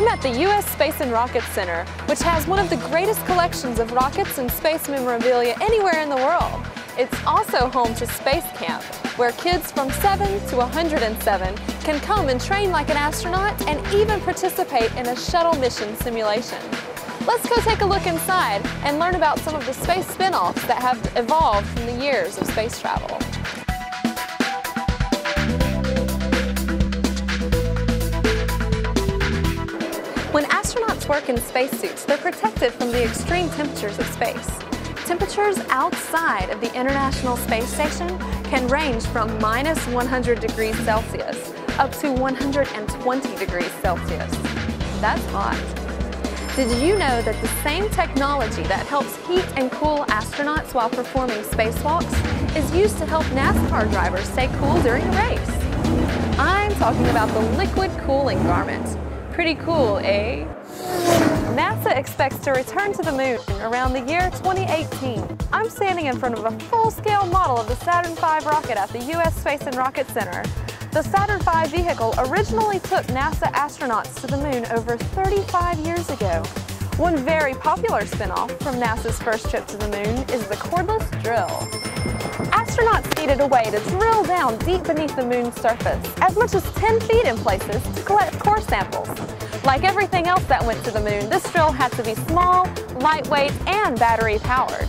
I'm at the U.S. Space and Rocket Center, which has one of the greatest collections of rockets and space memorabilia anywhere in the world. It's also home to Space Camp, where kids from 7 to 107 can come and train like an astronaut and even participate in a shuttle mission simulation. Let's go take a look inside and learn about some of the space spin-offs that have evolved from the years of space travel. Work in spacesuits, they're protected from the extreme temperatures of space. Temperatures outside of the International Space Station can range from minus 100 degrees Celsius up to 120 degrees Celsius. That's hot. Did you know that the same technology that helps heat and cool astronauts while performing spacewalks is used to help NASCAR drivers stay cool during a race? I'm talking about the liquid cooling garment. Pretty cool, eh? NASA expects to return to the moon around the year 2018. I'm standing in front of a full-scale model of the Saturn V rocket at the U.S. Space and Rocket Center. The Saturn V vehicle originally took NASA astronauts to the moon over 35 years ago. One very popular spin-off from NASA's first trip to the moon is the cordless drill. Astronauts needed a way to drill down deep beneath the moon's surface, as much as 10 feet in places, to collect core samples. Like everything else that went to the moon, this drill had to be small, lightweight, and battery powered.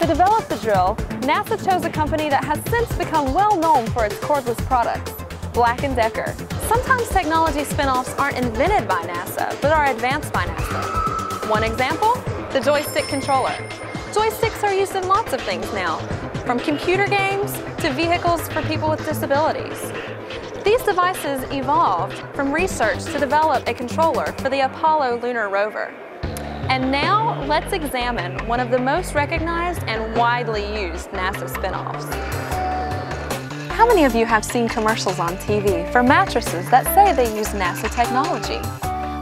To develop the drill, NASA chose a company that has since become well known for its cordless products, Black & Decker. Sometimes technology spin-offs aren't invented by NASA, but are advanced by NASA. One example, the joystick controller. Joysticks are used in lots of things now, from computer games to vehicles for people with disabilities. These devices evolved from research to develop a controller for the Apollo lunar rover. And now let's examine one of the most recognized and widely used NASA spin-offs. How many of you have seen commercials on TV for mattresses that say they use NASA technology?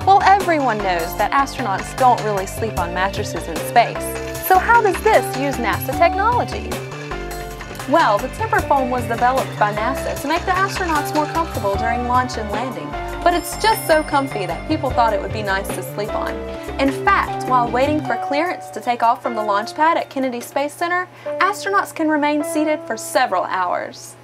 Well, everyone knows that astronauts don't really sleep on mattresses in space. So how does this use NASA technology? Well, the Tempur foam was developed by NASA to make the astronauts more comfortable during launch and landing. But it's just so comfy that people thought it would be nice to sleep on. In fact, while waiting for clearance to take off from the launch pad at Kennedy Space Center, astronauts can remain seated for several hours.